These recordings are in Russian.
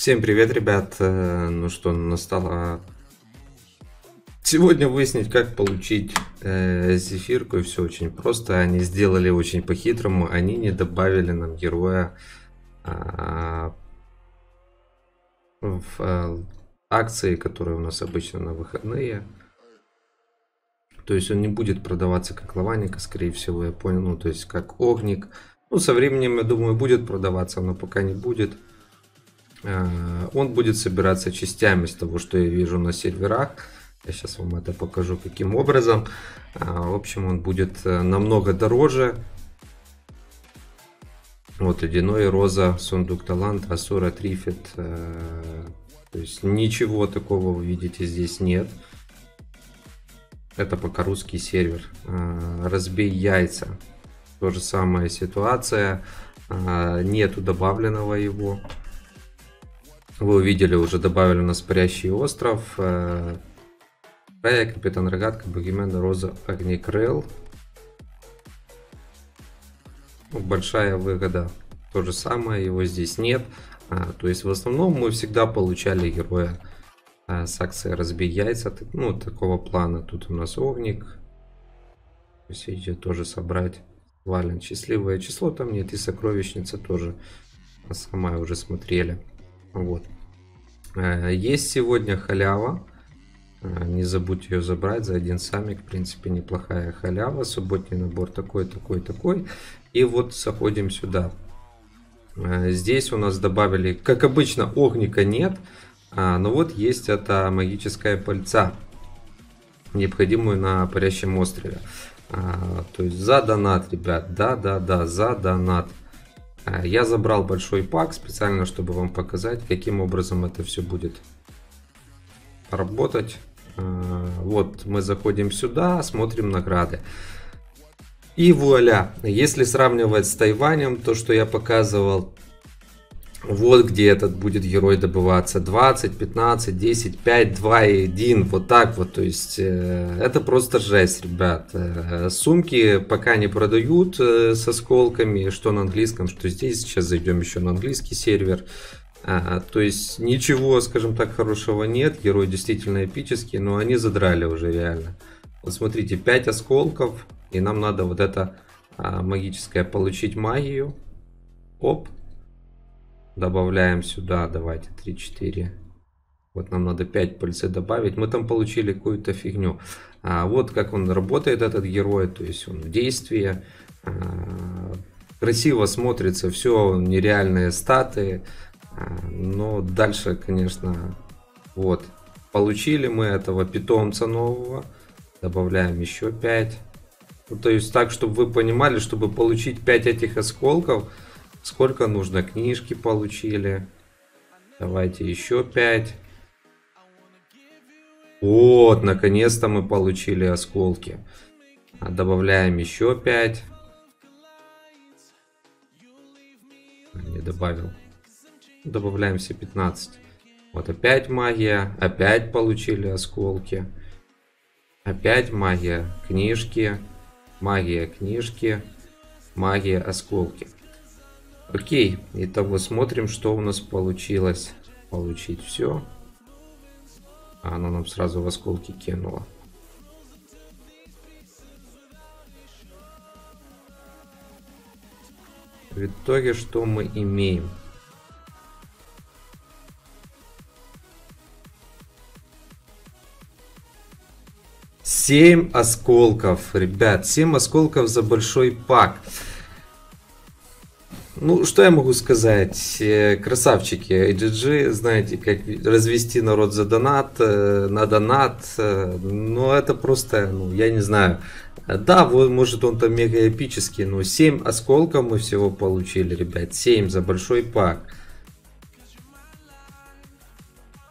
Всем привет, ребят. Э, ну что, настало сегодня выяснить, как получить э, зефирку. И все очень просто. Они сделали очень по-хитрому. Они не добавили нам героя э, в э, акции, которые у нас обычно на выходные. То есть он не будет продаваться как лаваника, скорее всего, я понял. Ну, то есть как огник. Ну, со временем, я думаю, будет продаваться, но пока не будет. Э, он будет собираться частями с того, что я вижу на серверах. Я сейчас вам это покажу, каким образом. Э, в общем, он будет э, намного дороже. Вот ледяной роза, сундук таланта, асура трифит. То есть ничего такого вы видите здесь нет. Это пока русский сервер. Разбей яйца. То же самая ситуация. Нету добавленного его. Вы увидели, уже добавили у нас парящий остров. Э, Рая, Капитан Рогатка, Богемена, Роза, Огнекрыл. Ну, большая выгода. То же самое, его здесь нет. А, то есть в основном мы всегда получали героя а, с акцией «Разбей яйца». Ну, такого плана. Тут у нас Огник. То тоже собрать. Вален. Счастливое число там нет. И сокровищница тоже. Сама уже смотрели. Вот. Э, есть сегодня халява. Э, не забудьте ее забрать за один самик. В принципе, неплохая халява. Субботний набор такой, такой, такой. И вот заходим сюда. Э, здесь у нас добавили, как обычно, огника нет. А, но вот есть эта магическая пальца. Необходимую на парящем острове. А, то есть за донат, ребят. Да, да, да, за донат. А, я забрал большой пак специально, чтобы вам показать, каким образом это все будет работать. А, вот мы заходим сюда, смотрим награды. И вуаля, если сравнивать с Тайванем, то, что я показывал, вот где этот будет герой добываться. 20, 15, 10, 5, 2 и 1. Вот так вот. То есть э, это просто жесть, ребят. Э, сумки пока не продают э, с осколками. Что на английском, что здесь. Сейчас зайдем еще на английский сервер. А, то есть ничего, скажем так, хорошего нет. Герой действительно эпический, но они задрали уже реально. Вот смотрите, 5 осколков. И нам надо вот это а, магическое получить магию. Оп, Добавляем сюда, давайте 3-4. Вот нам надо 5 пыльцы добавить. Мы там получили какую-то фигню. А вот как он работает, этот герой. То есть он в действии. А, красиво смотрится. Все нереальные статы. А, но дальше, конечно, вот. Получили мы этого питомца нового. Добавляем еще 5. Ну, то есть так, чтобы вы понимали, чтобы получить 5 этих осколков Сколько нужно? Книжки получили. Давайте еще 5. Вот, наконец-то мы получили осколки. А, добавляем еще 5. Не добавил. Добавляем все 15. Вот опять магия. Опять получили осколки. Опять магия. Книжки. Магия книжки. Магия осколки. Окей, итого смотрим, что у нас получилось получить все. А она нам сразу в осколки кинула. В итоге что мы имеем? Семь осколков, ребят, семь осколков за большой пак. Ну, что я могу сказать? Э, красавчики AGG, знаете, как развести народ за донат, э, на донат. Э, ну, это просто, ну, я не знаю. Да, вот, может он там мега эпический, но 7 осколков мы всего получили, ребят. 7 за большой пак.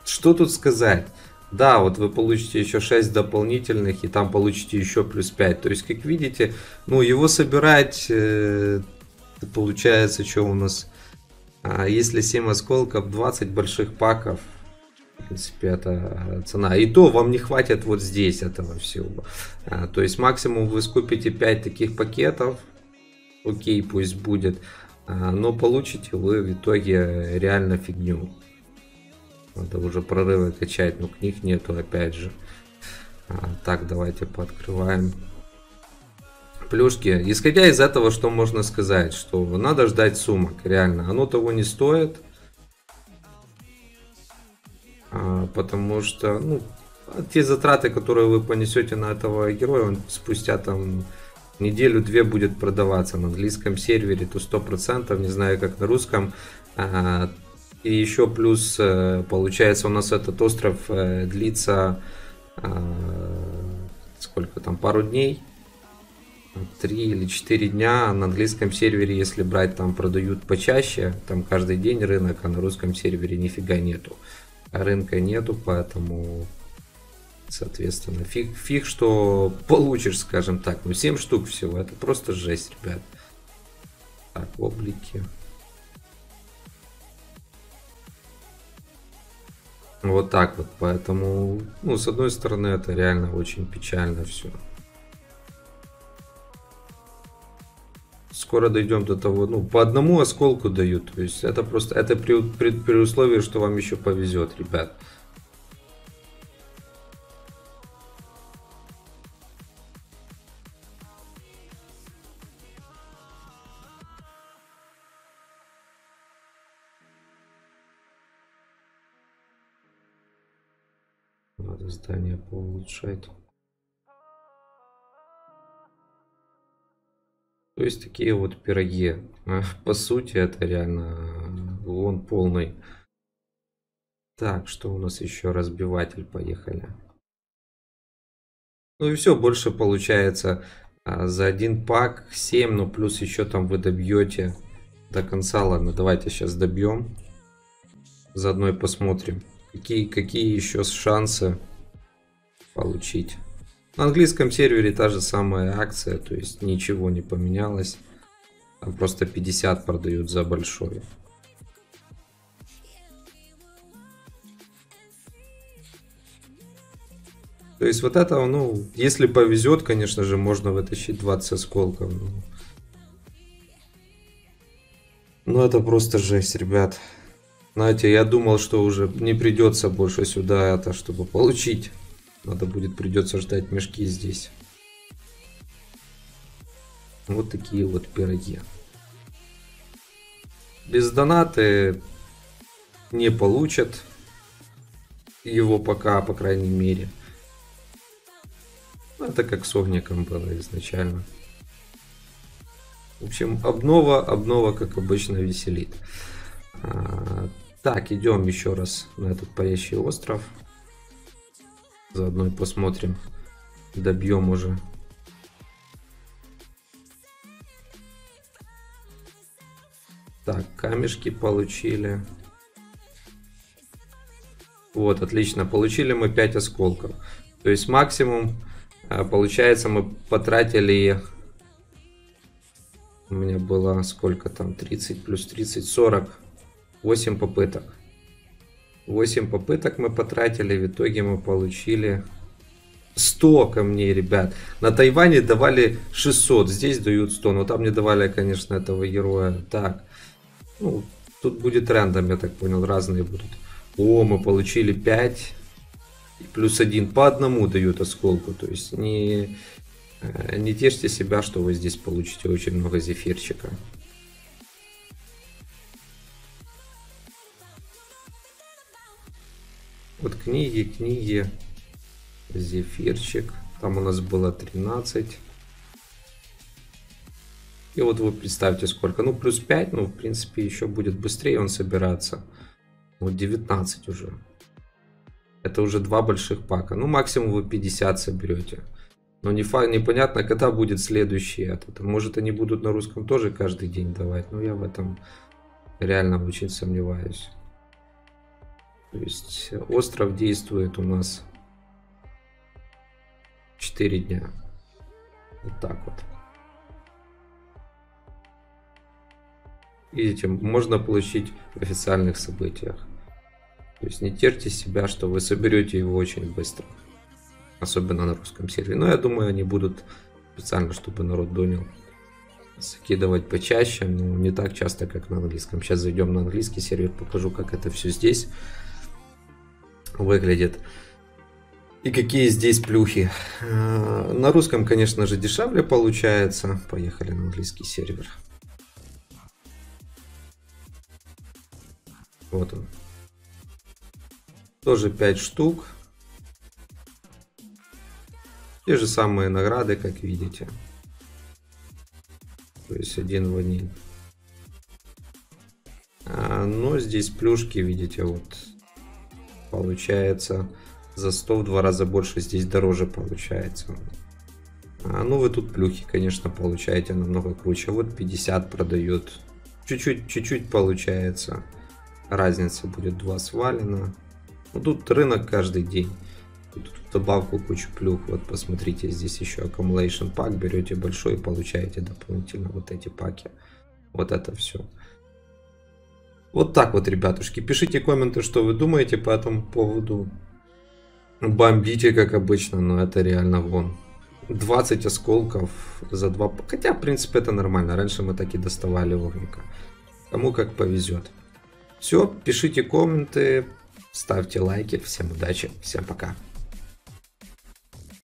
Что тут сказать? Да, вот вы получите еще 6 дополнительных, и там получите еще плюс 5. То есть, как видите, ну, его собирать Получается, что у нас... А если 7 осколков, 20 больших паков, в принципе, это цена. И то вам не хватит вот здесь этого всего. А, то есть максимум вы скупите 5 таких пакетов. Окей, пусть будет. А, но получите вы в итоге реально фигню. Надо уже прорывы качать, но книг нету опять же. А, так, давайте пооткрываем плюшки. Исходя из этого, что можно сказать, что надо ждать сумок, реально. Оно того не стоит. А, потому что, ну, те затраты, которые вы понесете на этого героя, он спустя там неделю-две будет продаваться на английском сервере, то сто процентов, не знаю как на русском. А, и еще плюс, э, получается, у нас этот остров э, длится а, сколько там, пару дней, три или четыре дня на английском сервере, если брать, там продают почаще, там каждый день рынок, а на русском сервере нифига нету. А рынка нету, поэтому, соответственно, фиг, фиг что получишь, скажем так. Ну, 7 штук всего, это просто жесть, ребят. Так, облики. Вот так вот, поэтому, ну, с одной стороны, это реально очень печально все. Скоро дойдем до того, ну, по одному осколку дают, то есть это просто, это при, при, при условии, что вам еще повезет, ребят. Надо здание поулучшать. Есть такие вот пироги. А, по сути, это реально вон полный. Так, что у нас еще? Разбиватель, поехали. Ну и все, больше получается а, за один пак 7, ну плюс еще там вы добьете до конца. Ладно, давайте сейчас добьем. Заодно и посмотрим, какие, какие еще шансы получить. На английском сервере та же самая акция, то есть ничего не поменялось. Там просто 50 продают за большой. То есть вот это, ну, если повезет, конечно же, можно вытащить 20 осколков. Ну, ну это просто жесть, ребят. Знаете, я думал, что уже не придется больше сюда это, чтобы получить надо будет, придется ждать мешки здесь. Вот такие вот пироги. Без донаты не получат его пока, по крайней мере. Это как с огником было изначально. В общем, обнова, обнова, как обычно, веселит. А, так, идем еще раз на этот парящий остров. Заодно и посмотрим. Добьем уже. Так, камешки получили. Вот, отлично. Получили мы 5 осколков. То есть максимум, а, получается, мы потратили... У меня было сколько там? 30 плюс 30, 40. 8 попыток. 8 попыток мы потратили, в итоге мы получили 100 камней, ребят. На Тайване давали 600, здесь дают 100, но там не давали, конечно, этого героя. Так, ну, тут будет рандом, я так понял, разные будут. О, мы получили 5, плюс 1 по одному дают осколку, то есть не, э, не тешьте себя, что вы здесь получите очень много зефирчика. Вот книги, книги. Зефирчик. Там у нас было 13. И вот вы представьте сколько. Ну, плюс 5, ну, в принципе, еще будет быстрее он собираться. Вот 19 уже. Это уже два больших пака. Ну, максимум вы 50 соберете. Но не факт, непонятно, когда будет следующий этот. Может, они будут на русском тоже каждый день давать. Но я в этом реально очень сомневаюсь. То есть остров действует у нас 4 дня. Вот так вот. Видите, можно получить в официальных событиях. То есть не терьте себя, что вы соберете его очень быстро. Особенно на русском сервере. Но я думаю, они будут специально, чтобы народ донил. Закидывать почаще, но не так часто, как на английском. Сейчас зайдем на английский сервер, покажу, как это все здесь выглядит. И какие здесь плюхи. Э, на русском, конечно же, дешевле получается. Поехали на английский сервер. Вот он. Тоже 5 штук. Те же самые награды, как видите. То есть один в один. А, но здесь плюшки, видите, вот получается за 100 в два раза больше, здесь дороже получается. А, ну вы тут плюхи, конечно, получаете намного круче. Вот 50 продают. Чуть-чуть, чуть-чуть получается. Разница будет 2 свалено. Ну тут рынок каждый день. Тут добавку кучу плюх. Вот посмотрите, здесь еще accumulation пак. Берете большой и получаете дополнительно вот эти паки. Вот это все. Вот так вот, ребятушки. Пишите комменты, что вы думаете по этому поводу. Бомбите, как обычно, но это реально вон. 20 осколков за два... Хотя, в принципе, это нормально. Раньше мы так и доставали огника. Кому как повезет. Все, пишите комменты, ставьте лайки. Всем удачи, всем пока.